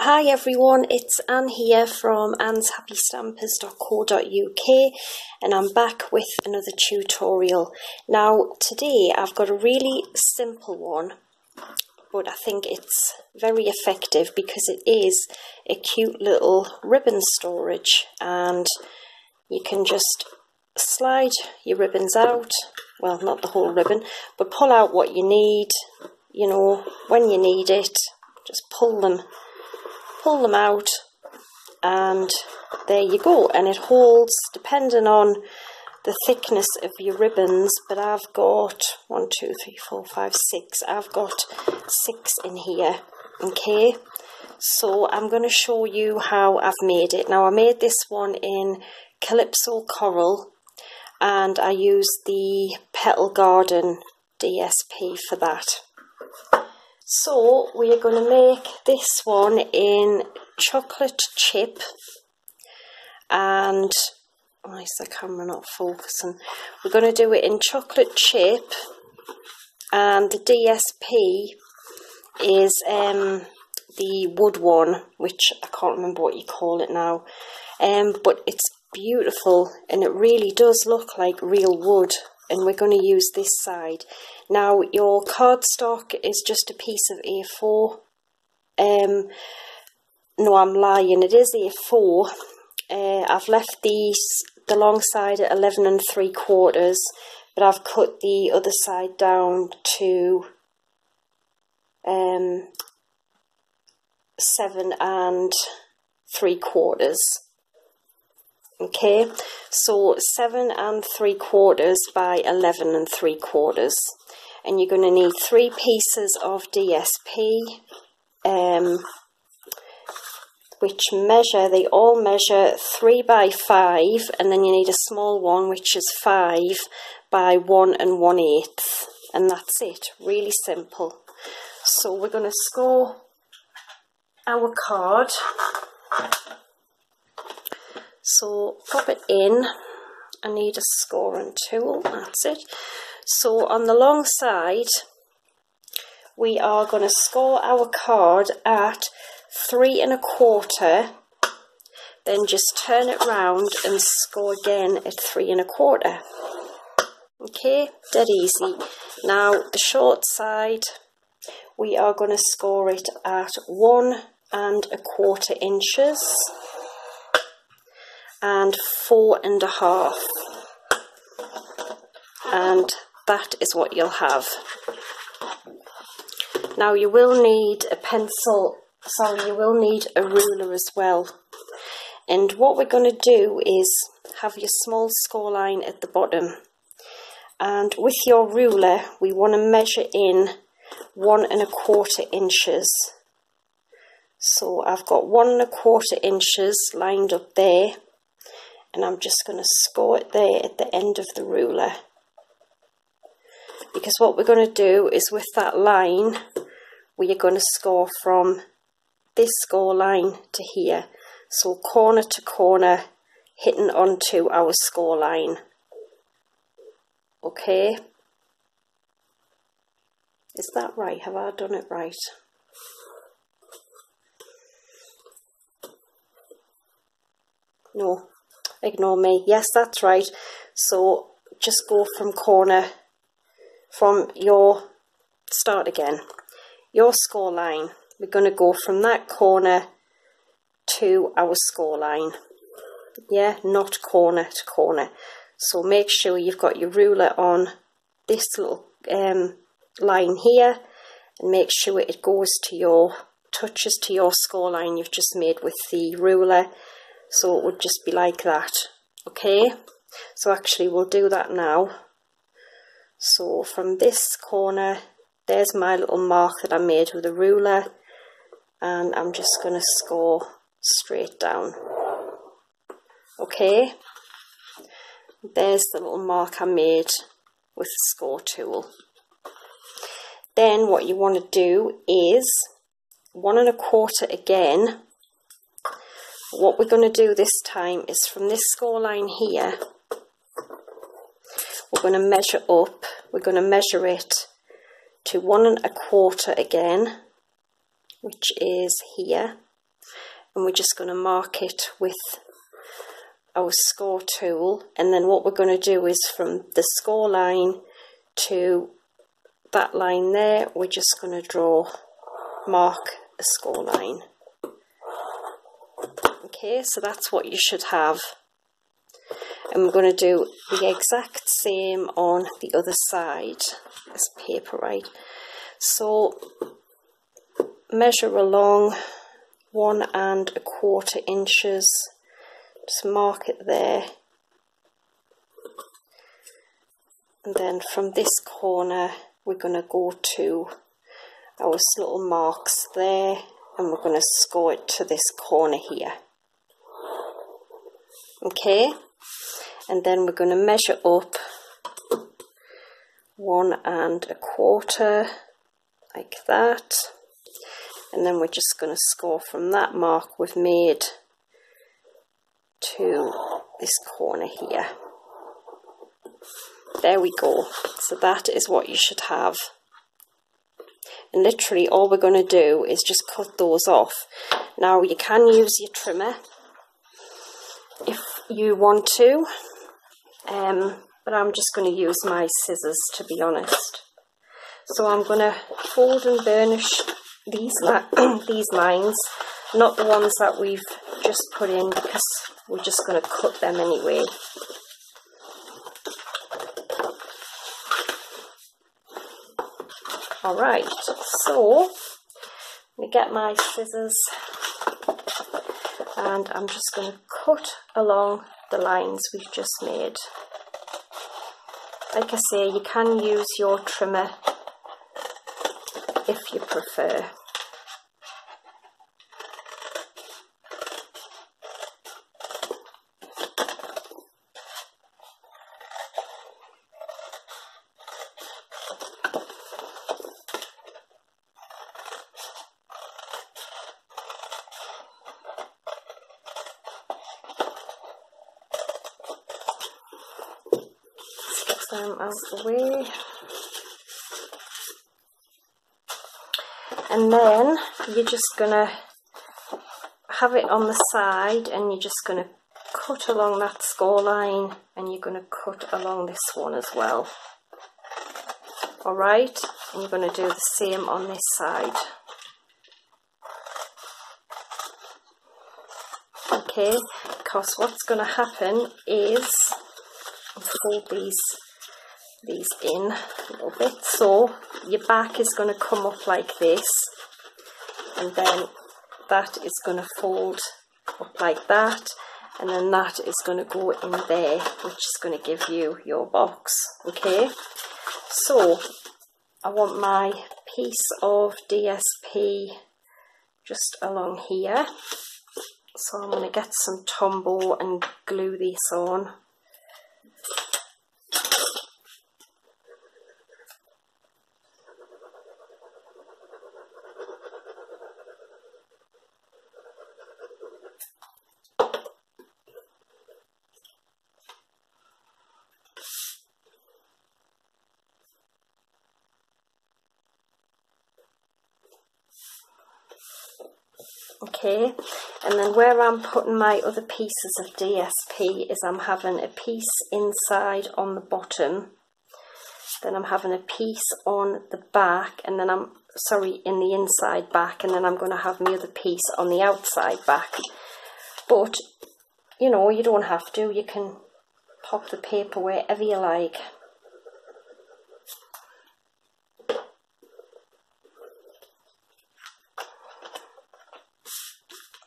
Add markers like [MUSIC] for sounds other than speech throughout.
Hi everyone, it's Ann here from annshappystampers.co.uk and I'm back with another tutorial. Now today I've got a really simple one but I think it's very effective because it is a cute little ribbon storage and you can just slide your ribbons out, well not the whole ribbon, but pull out what you need, you know, when you need it, just pull them pull them out and there you go. And it holds depending on the thickness of your ribbons but I've got one two three four five six. I've got six in here okay? So I'm going to show you how I've made it. Now I made this one in Calypso Coral and I used the Petal Garden DSP for that so we are going to make this one in chocolate chip. And why is the camera not focusing? We're going to do it in chocolate chip. And the DSP is um, the wood one which I can't remember what you call it now. Um, but it's beautiful and it really does look like real wood and we're going to use this side. Now your cardstock is just a piece of A4. Um, no, I'm lying. It is A4. Uh, I've left these the long side at 11 and 3 quarters, but I've cut the other side down to um, 7 and 3 quarters okay so seven and three quarters by 11 and three quarters. And you're going to need three pieces of DSP um, which measure they all measure three by five and then you need a small one which is five by one and one eighth. And that's it really simple. So we're going to score our card so pop it in. I need a scoring tool, that's it. So on the long side, we are going to score our card at three and a quarter. Then just turn it round and score again at three and a quarter. Okay, dead easy. Now the short side, we are going to score it at one and a quarter inches and four and a half. And that is what you'll have. Now you will need a pencil sorry you will need a ruler as well. And what we're going to do is have your small score line at the bottom. And with your ruler we want to measure in one and a quarter inches. So I've got one and a quarter inches lined up there and I'm just going to score it there at the end of the ruler. Because what we're going to do is with that line we are going to score from this score line to here. So corner to corner hitting onto our score line. Okay? Is that right? Have I done it right? No ignore me. Yes, that's right. So just go from corner, from your, start again, your score line. We're going to go from that corner to our score line. Yeah, not corner to corner. So make sure you've got your ruler on this little um, line here and make sure it goes to your, touches to your score line you've just made with the ruler so it would just be like that. Okay? So actually we'll do that now. So from this corner there's my little mark that I made with a ruler. And I'm just going to score straight down. Okay? There's the little mark I made with the score tool. Then what you want to do is one and a quarter again what we're going to do this time is from this score line here, we're going to measure up, we're going to measure it to one and a quarter again, which is here, and we're just going to mark it with our score tool. And then what we're going to do is from the score line to that line there we're just going to draw mark a score line okay so that's what you should have. And we're going to do the exact same on the other side. This paper right? So measure along one and a quarter inches. Just mark it there. And then from this corner we're going to go to our little marks there and we're going to score it to this corner here okay. And then we're going to measure up one and a quarter like that. And then we're just going to score from that mark we've made to this corner here. There we go. So that is what you should have. And literally all we're going to do is just cut those off. Now you can use your trimmer you want to um, but I'm just going to use my scissors to be honest. So I'm going to fold and burnish these, [CLEARS THROAT] these lines not the ones that we've just put in because we're just going to cut them anyway. Alright, so let me get my scissors and I'm just going to cut along the lines we've just made. Like I say, you can use your trimmer if you prefer. Them out the way. And then you're just going to have it on the side and you're just going to cut along that score line and you're going to cut along this one as well. Alright, and you're going to do the same on this side. Okay, because what's going to happen is, I'll fold these these in a little bit. So your back is going to come up like this and then that is going to fold up like that and then that is going to go in there which is going to give you your box okay? So I want my piece of DSP just along here. So I'm going to get some Tombow and glue this on okay? And then where I'm putting my other pieces of DSP is I'm having a piece inside on the bottom. Then I'm having a piece on the back and then I'm sorry in the inside back and then I'm going to have my other piece on the outside back. But you know you don't have to. You can pop the paper wherever you like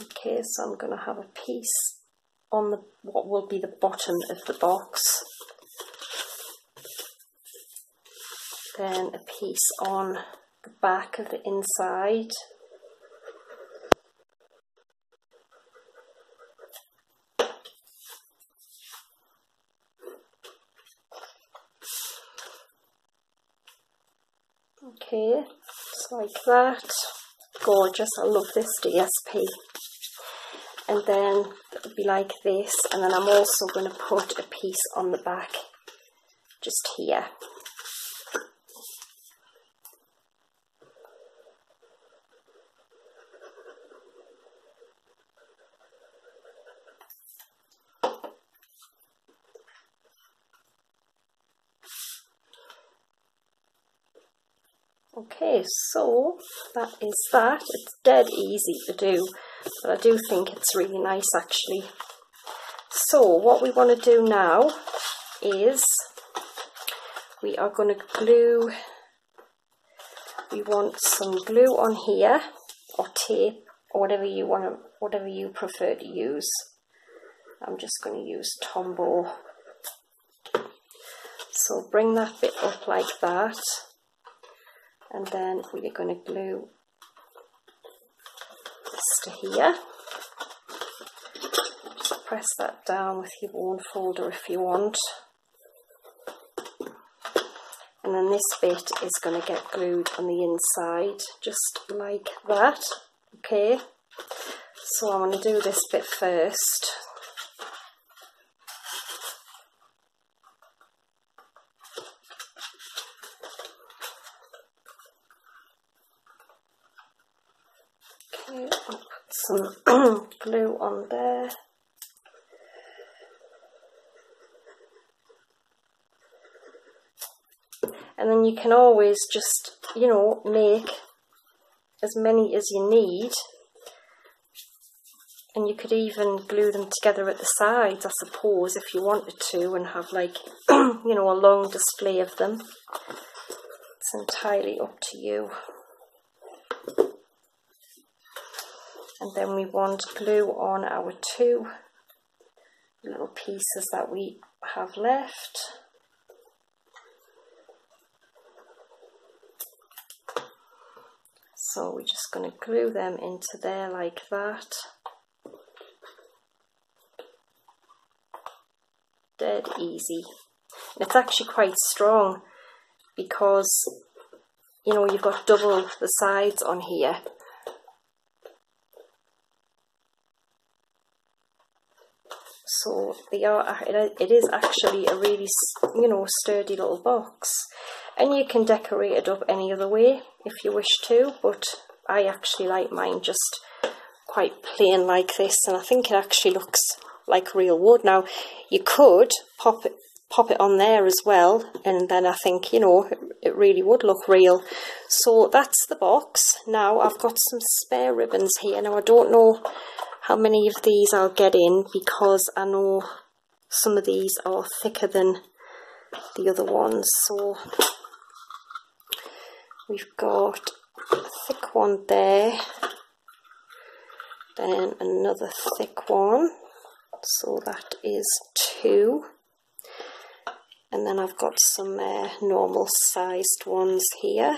Okay, so I'm going to have a piece on the what will be the bottom of the box. Then a piece on the back of the inside. Okay, just like that. Gorgeous, I love this DSP and then it'll be like this. And then I'm also going to put a piece on the back just here Okay, so that is that. It's dead easy to do, but I do think it's really nice actually. So what we want to do now is we are going to glue, we want some glue on here or tape or whatever you want to, whatever you prefer to use. I'm just going to use Tombow. So bring that bit up like that and then we're going to glue this to here. Just press that down with your bone folder if you want. And then this bit is going to get glued on the inside, just like that. Okay, so I'm going to do this bit first. Okay, I'll put some [CLEARS THROAT] glue on there. And then you can always just, you know, make as many as you need. And you could even glue them together at the sides, I suppose, if you wanted to, and have like, [CLEARS THROAT] you know, a long display of them. It's entirely up to you. And then we want glue on our two little pieces that we have left. So we're just going to glue them into there like that. Dead easy. And it's actually quite strong because, you know, you've got double the sides on here. So they are it is actually a really you know sturdy little box. And you can decorate it up any other way if you wish to but I actually like mine just quite plain like this and I think it actually looks like real wood. Now you could pop it pop it on there as well and then I think you know it really would look real. So that's the box. Now I've got some spare ribbons here. Now I don't know how many of these I'll get in because I know some of these are thicker than the other ones. So we've got a thick one there then another thick one. So that is two. And then I've got some uh, normal sized ones here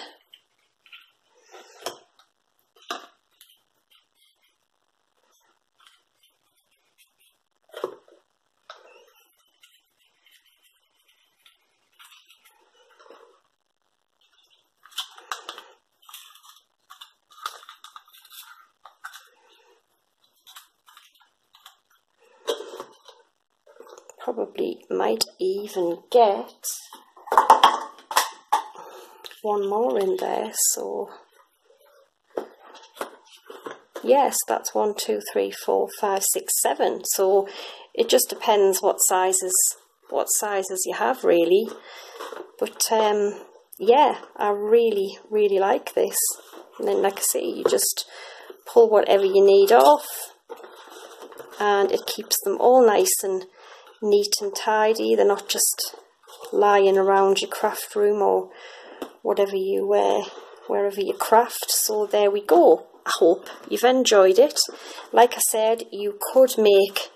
probably might even get one more in there so. Yes that's one two three four five six seven. So it just depends what sizes what sizes you have really. But um yeah I really really like this. And then like I say you just pull whatever you need off and it keeps them all nice and neat and tidy. They're not just lying around your craft room or whatever you wear, wherever you craft. So there we go. I hope you've enjoyed it. Like I said, you could make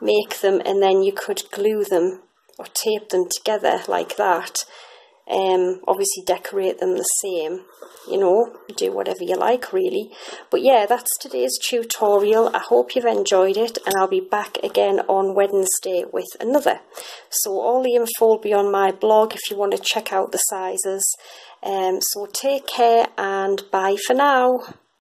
make them and then you could glue them or tape them together like that um, obviously decorate them the same you know do whatever you like really. But yeah that's today's tutorial. I hope you've enjoyed it and I'll be back again on Wednesday with another. So all the info will be on my blog if you want to check out the sizes. Um, so take care and bye for now